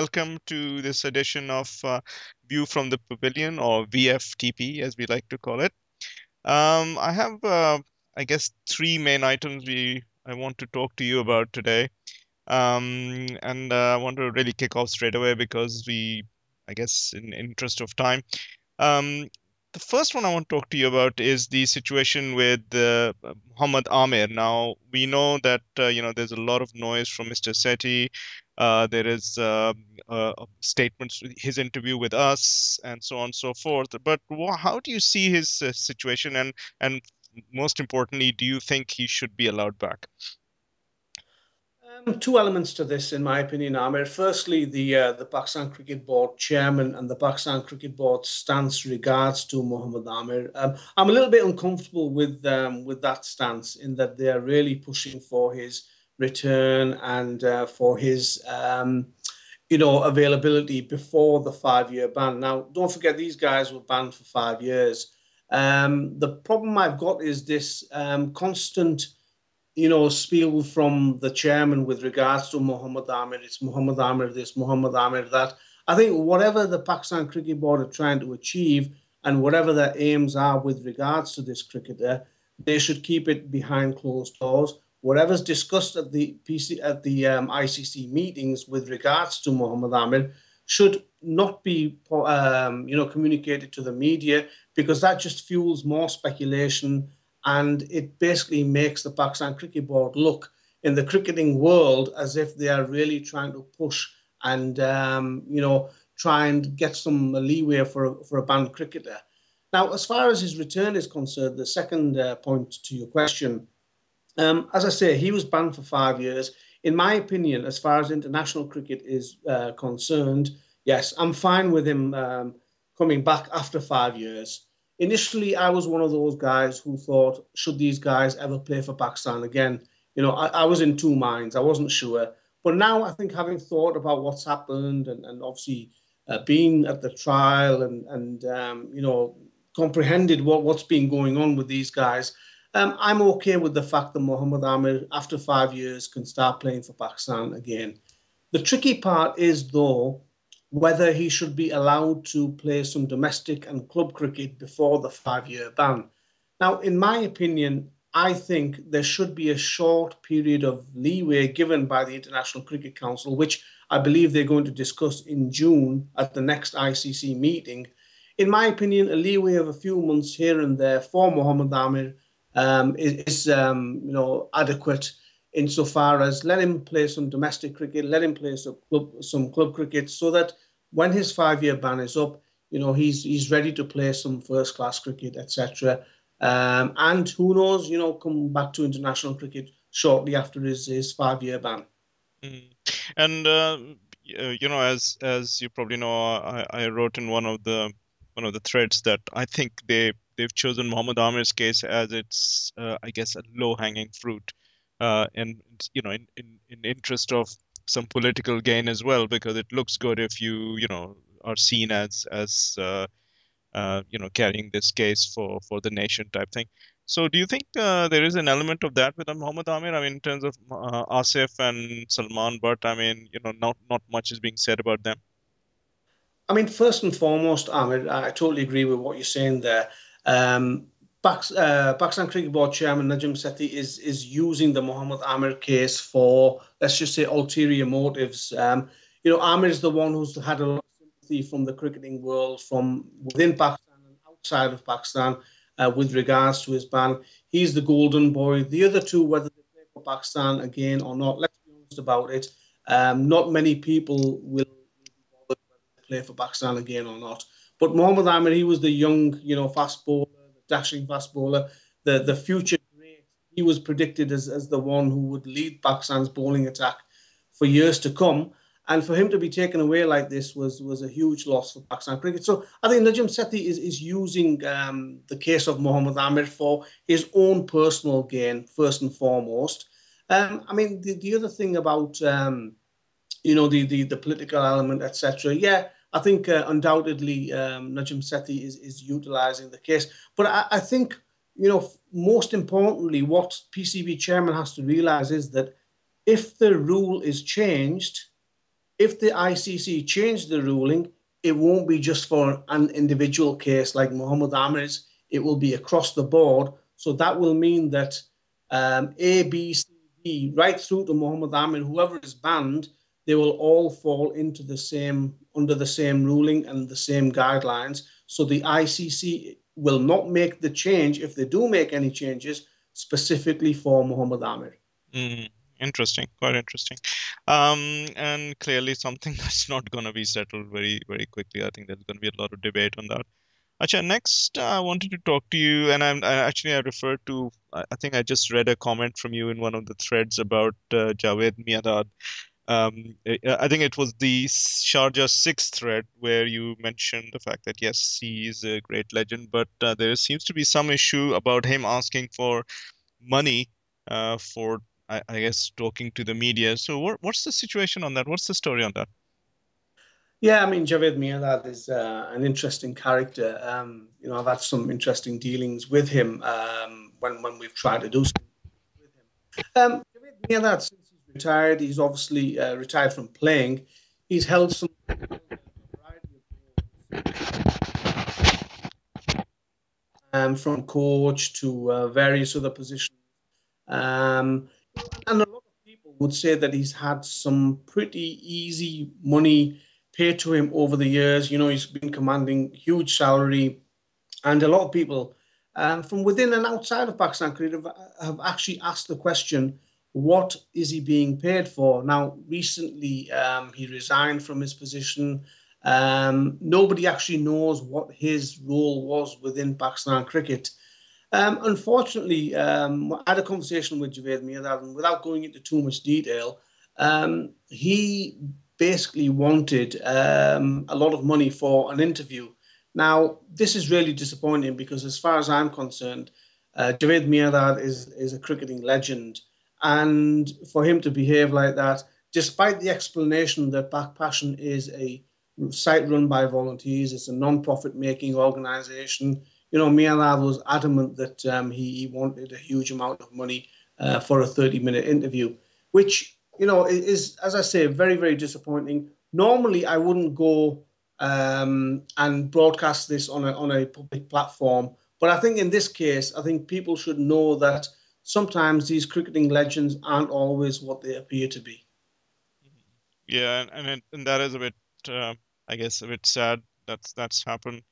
welcome to this edition of uh, View from the Pavilion, or VFTP as we like to call it. Um, I have, uh, I guess, three main items we I want to talk to you about today, um, and uh, I want to really kick off straight away because we, I guess, in interest of time, um, the first one I want to talk to you about is the situation with uh, Muhammad Amir. Now we know that uh, you know there's a lot of noise from Mr. Sethi. Uh, there is uh, uh, statements, his interview with us, and so on and so forth. But how do you see his uh, situation, and and most importantly, do you think he should be allowed back? Um, two elements to this, in my opinion, Amir. Firstly, the uh, the Pakistan Cricket Board chairman and the Pakistan Cricket Board stance regards to Mohammad Amir. Um, I'm a little bit uncomfortable with um, with that stance in that they are really pushing for his return and uh, for his um, you know availability before the five year ban. Now, don't forget these guys were banned for five years. Um, the problem I've got is this um, constant you know, spiel from the chairman with regards to Muhammad Amir. It's Muhammad Amir this, Muhammad Amir that. I think whatever the Pakistan Cricket Board are trying to achieve and whatever their aims are with regards to this cricketer, they should keep it behind closed doors. Whatever's discussed at the PC at the um, ICC meetings with regards to Muhammad Amir should not be, um, you know, communicated to the media because that just fuels more speculation and it basically makes the Pakistan Cricket Board look in the cricketing world as if they are really trying to push and um, you know try and get some leeway for a, for a banned cricketer. Now, as far as his return is concerned, the second uh, point to your question, um, as I say, he was banned for five years. In my opinion, as far as international cricket is uh, concerned, yes, I'm fine with him um, coming back after five years initially I was one of those guys who thought, should these guys ever play for Pakistan again? You know, I, I was in two minds. I wasn't sure. But now I think having thought about what's happened and, and obviously uh, being at the trial and, and um, you know, comprehended what, what's been going on with these guys, um, I'm okay with the fact that Mohammad Amir, after five years, can start playing for Pakistan again. The tricky part is, though, whether he should be allowed to play some domestic and club cricket before the five year ban. Now, in my opinion, I think there should be a short period of leeway given by the International Cricket Council, which I believe they're going to discuss in June at the next ICC meeting. In my opinion, a leeway of a few months here and there for Mohammad Amir um, is, um, you know adequate insofar as let him play some domestic cricket, let him play some club, some club cricket, so that when his five-year ban is up, you know he's he's ready to play some first-class cricket, etc. Um, and who knows, you know, come back to international cricket shortly after his his five-year ban. Mm. And uh, you know, as as you probably know, I, I wrote in one of the one of the threads that I think they they've chosen Muhammad Amir's case as its, uh, I guess, a low-hanging fruit uh, and you know in, in, in interest of some political gain as well because it looks good if you you know are seen as as uh, uh, you know carrying this case for for the nation type thing. So do you think uh, there is an element of that with Muhammad Amir? I mean in terms of uh, Asif and Salman but I mean you know not not much is being said about them. I mean first and foremost Amir I totally agree with what you're saying there um, uh, Pakistan Cricket Board Chairman Najam Sethi is is using the Muhammad Amir case for let's just say ulterior motives. Um, you know, Amir is the one who's had a lot of sympathy from the cricketing world, from within Pakistan and outside of Pakistan, uh, with regards to his ban. He's the golden boy. The other two, whether they play for Pakistan again or not, let's be honest about it. Um, not many people will play for Pakistan again or not. But Muhammad Amir, he was the young, you know, fast bowler dashing fast bowler, the the future great. He was predicted as, as the one who would lead Pakistan's bowling attack for years to come. And for him to be taken away like this was was a huge loss for Pakistan cricket. So I think Najam Sethi is, is using um, the case of Mohammad Amir for his own personal gain, first and foremost. Um, I mean, the, the other thing about, um, you know, the, the, the political element, etc. Yeah, I think uh, undoubtedly um, Najam Sethi is, is utilizing the case. But I, I, think, you know, most importantly, what PCB chairman has to realize is that if the rule is changed, if the ICC change the ruling, it won't be just for an individual case like Muhammad Amir's. It will be across the board. So that will mean that um, A, B, C, D, right through to Muhammad Amir, whoever is banned, they will all fall into the same under the same ruling and the same guidelines. So the ICC will not make the change if they do make any changes specifically for Muhammad Amir. Mm, interesting, quite interesting, um, and clearly something that's not going to be settled very, very quickly. I think there's going to be a lot of debate on that. Acha, next uh, I wanted to talk to you, and I'm I actually I referred to. I think I just read a comment from you in one of the threads about uh, Javed Miandad. Um, I think it was the Sharjah six thread where you mentioned the fact that yes, he is a great legend, but uh, there seems to be some issue about him asking for money uh, for I, I, guess talking to the media. So what, what's the situation on that? What's the story on that? Yeah, I mean Javed Miandad is uh, an interesting character. Um, you know, I've had some interesting dealings with him um, when when we've tried to do something with him. Um, Javed Miandad, since retired, he's obviously uh, retired from playing. He's held some um, from coach to uh, various other positions. Um, and a lot of people would say that he's had some pretty easy money paid to him over the years. You know, he's been commanding huge salary, and a lot of people um, from within and outside of Pakistan have, have actually asked the question, what is he being paid for? Now, recently um, he resigned from his position. Um, nobody actually knows what his role was within Pakistan cricket. Um, unfortunately, um, I had a conversation with Javed Miandad, and without going into too much detail, um, he basically wanted um, a lot of money for an interview. Now, this is really disappointing because, as far as I'm concerned, uh, Javed Miandad is, is a cricketing legend. And for him to behave like that, despite the explanation that Pak Passion is a site run by volunteers, it's a non profit making organization you know, Miandad was adamant that um, he, he, wanted a huge amount of money uh, for a 30 minute interview, which, you know, is, as I say, very, very disappointing. Normally, I wouldn't go um, and broadcast this on a, on a public platform. But I think in this case, I think people should know that sometimes these cricketing legends aren't always what they appear to be. Yeah, and and, and that is a bit, uh, I guess, a bit sad. That's that's happened,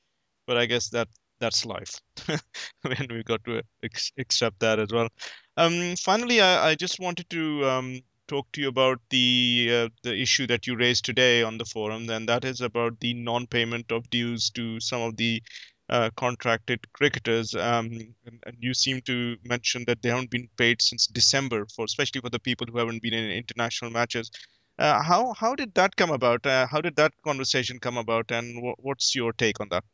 but I guess that that's life. when we got to ex- accept that as well. Um, finally, I, I just wanted to um, talk to you about the uh, the issue that you raised today on the forum, and that is about the non-payment of dues to some of the uh, contracted cricketers. Um, and, and, you seem to mention that they haven't been paid since December, for especially for the people who haven't been in international matches. Uh, how how did that come about? Uh, how did that conversation come about, and what's your take on that?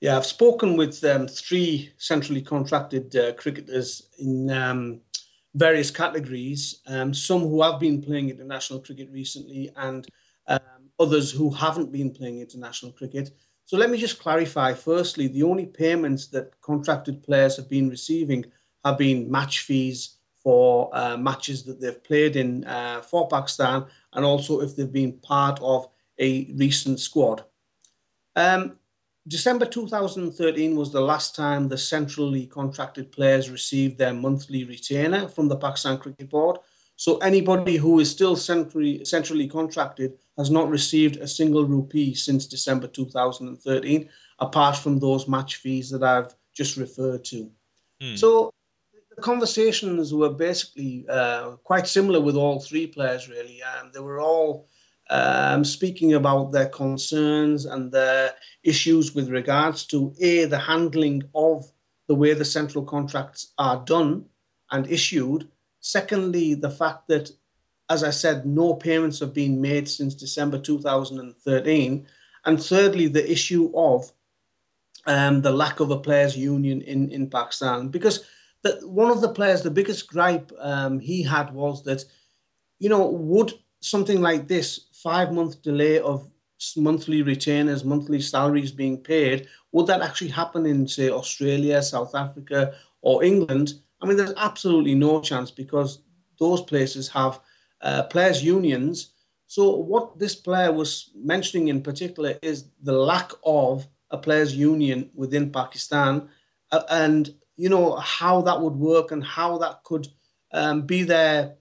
Yeah, I've spoken with um, three centrally contracted uh, cricketers in um, various categories, um, some who have been playing international cricket recently and um, others who haven't been playing international cricket. So let me just clarify. Firstly, the only payments that contracted players have been receiving have been match fees for uh, matches that they've played in uh, for Pakistan and also if they've been part of a recent squad. Um, December 2013 was the last time the centrally contracted players received their monthly retainer from the Pakistan Cricket Board. So anybody who is still centrally, centrally contracted has not received a single rupee since December 2013, apart from those match fees that I've just referred to. Hmm. So the conversations were basically uh, quite similar with all three players, really. and they were all um, speaking about their concerns and their issues with regards to A, the handling of the way the central contracts are done and issued. Secondly, the fact that, as I said, no payments have been made since December 2013. And thirdly, the issue of um, the lack of a players' union in, in Pakistan. Because the, one of the players, the biggest gripe um, he had was that, you know, would something like this five month delay of monthly retainers, monthly salaries being paid, would that actually happen in, say, Australia, South Africa, or England? I mean, there's absolutely no chance because those places have uh, players' unions. So what this player was mentioning in particular is the lack of a players' union within Pakistan, uh, and you know how that would work and how that could um, be their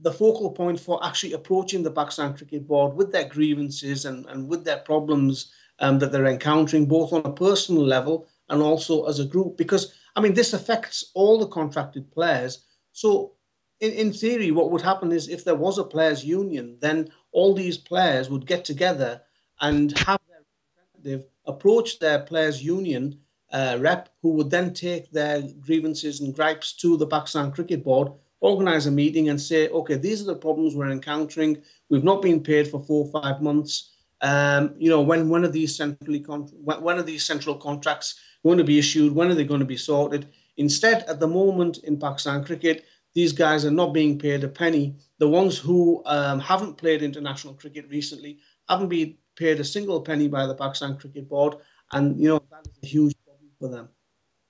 the focal point for actually approaching the Pakistan Cricket Board with their grievances and, and with their problems um, that they're encountering, both on a personal level and also as a group. Because I mean, this affects all the contracted players. So in, in theory, what would happen is if there was a players' union, then all these players would get together and have their representative approach their players' union uh, rep, who would then take their grievances and gripes to the Pakistan Cricket Board, organize a meeting, and say, okay, these are the problems we're encountering. We've not been paid for four or five months. Um, you know, when when are these centrally con- when, when are these central contracts going to be issued? When are they going to be sorted? Instead, at the moment in Pakistan cricket, these guys are not being paid a penny. The ones who um, haven't played international cricket recently haven't been paid a single penny by the Pakistan Cricket Board, and you know that is a huge problem for them.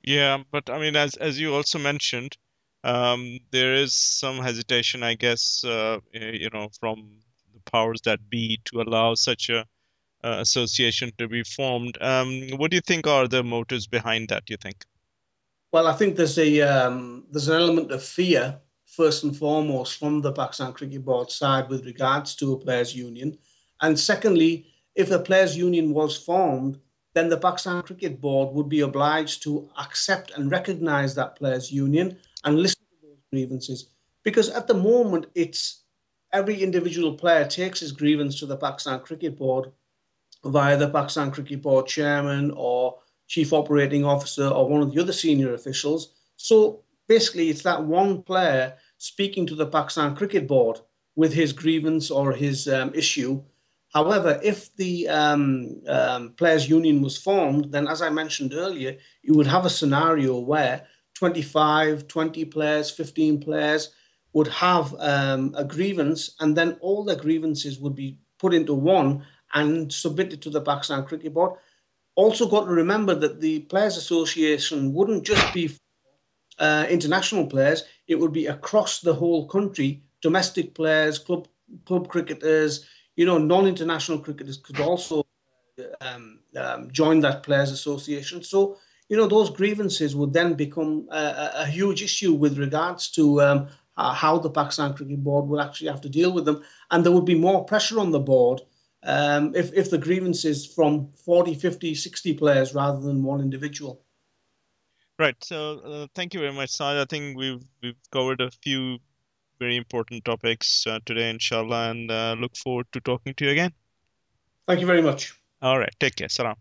Yeah, but I mean, as as you also mentioned, um, there is some hesitation, I guess, uh, you know, from the powers that be to allow such a uh, association to be formed. Um, what do you think are the motives behind that? You think? Well, I think there's a um, there's an element of fear first and foremost from the Pakistan Cricket Board side with regards to a players' union, and secondly, if a players' union was formed, then the Pakistan Cricket Board would be obliged to accept and recognise that players' union and listen to those grievances. Because at the moment, it's every individual player takes his grievance to the Pakistan Cricket Board via the Pakistan Cricket Board chairman or chief operating officer or one of the other senior officials. So basically, it's that one player speaking to the Pakistan Cricket Board with his grievance or his um, issue. However, if the um, um, players' union was formed, then as I mentioned earlier, you would have a scenario where 25, 20 players, 15 players would have um, a grievance, and then all their grievances would be put into one and submitted to the Pakistan Cricket Board also got to remember that the Players Association wouldn't just be uh, international players, it would be across the whole country. Domestic players, club club cricketers, you know, non-international cricketers could also um, um, join that players association. So, you know, those grievances would then become a, a huge issue with regards to um, how the Pakistan Cricket Board will actually have to deal with them, and there would be more pressure on the board um, if, if the grievance is from 40, 50, 60 players rather than one individual. Right. So uh, thank you very much, Saj. I think we've we've covered a few very important topics uh, today, inshallah, and uh, look forward to talking to you again. Thank you very much. All right. Take care. Salam.